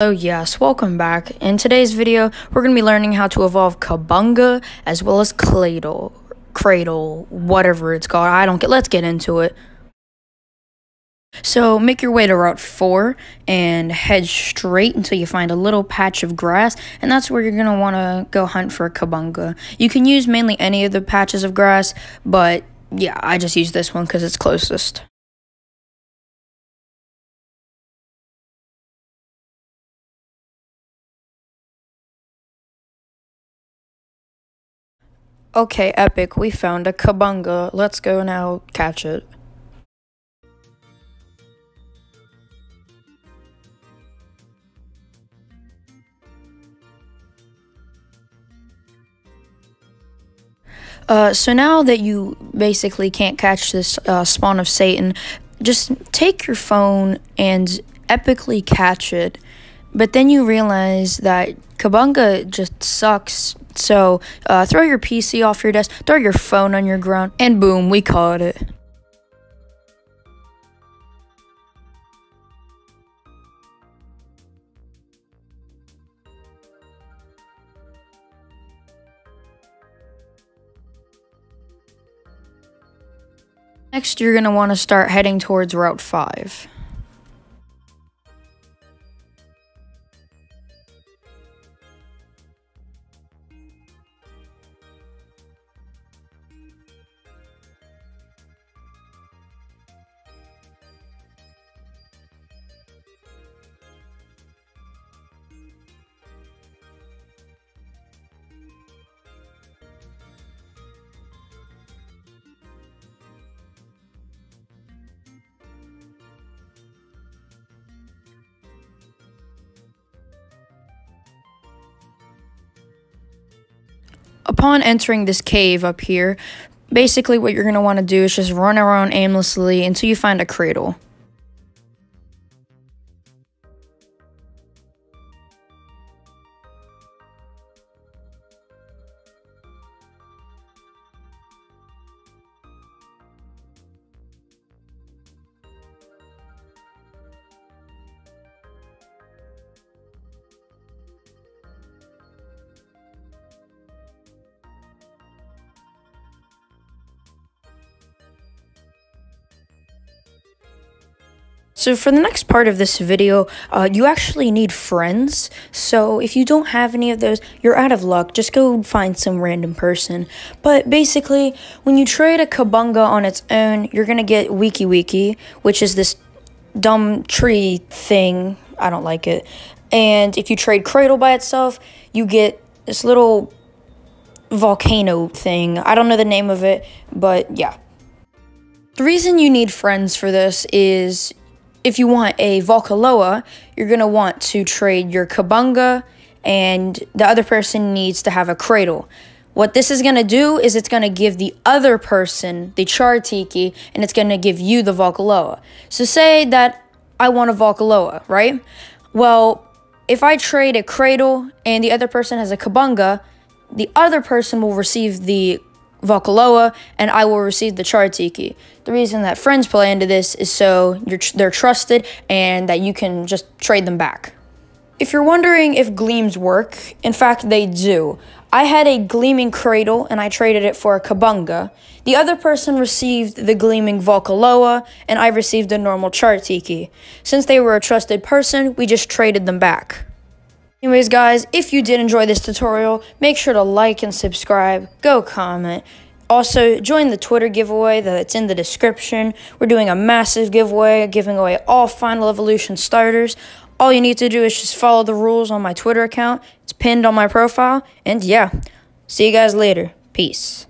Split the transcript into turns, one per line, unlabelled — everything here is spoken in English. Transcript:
Oh yes, welcome back. In today's video, we're going to be learning how to evolve Kabunga as well as Cladle, Cradle, whatever it's called. I don't get, let's get into it. So make your way to Route 4 and head straight until you find a little patch of grass, and that's where you're going to want to go hunt for Kabunga. You can use mainly any of the patches of grass, but yeah, I just use this one because it's closest. Okay, epic, we found a kabunga. Let's go now catch it. Uh, so now that you basically can't catch this uh, spawn of Satan, just take your phone and epically catch it. But then you realize that Kabunga just sucks so uh, throw your PC off your desk, throw your phone on your ground, and boom, we caught it. Next, you're going to want to start heading towards Route 5. Upon entering this cave up here, basically what you're going to want to do is just run around aimlessly until you find a cradle. So for the next part of this video, uh, you actually need friends. So if you don't have any of those, you're out of luck. Just go find some random person. But basically, when you trade a Kabunga on its own, you're going to get Wiki Wiki, which is this dumb tree thing. I don't like it. And if you trade Cradle by itself, you get this little volcano thing. I don't know the name of it, but yeah. The reason you need friends for this is if you want a Vocaloa, you're going to want to trade your Kabunga, and the other person needs to have a Cradle. What this is going to do is it's going to give the other person the Chartiki, and it's going to give you the Vocaloa. So say that I want a Vocaloa, right? Well, if I trade a Cradle and the other person has a Kabunga, the other person will receive the Vocaloa, and I will receive the Chartiki. The reason that friends play into this is so they're trusted and that you can just trade them back. If you're wondering if gleams work, in fact, they do. I had a gleaming cradle and I traded it for a kabunga. The other person received the gleaming Vocaloa and I received a normal Chartiki. Since they were a trusted person, we just traded them back. Anyways, guys, if you did enjoy this tutorial, make sure to like and subscribe, go comment. Also, join the Twitter giveaway that's in the description. We're doing a massive giveaway, giving away all Final Evolution starters. All you need to do is just follow the rules on my Twitter account. It's pinned on my profile. And yeah, see you guys later. Peace.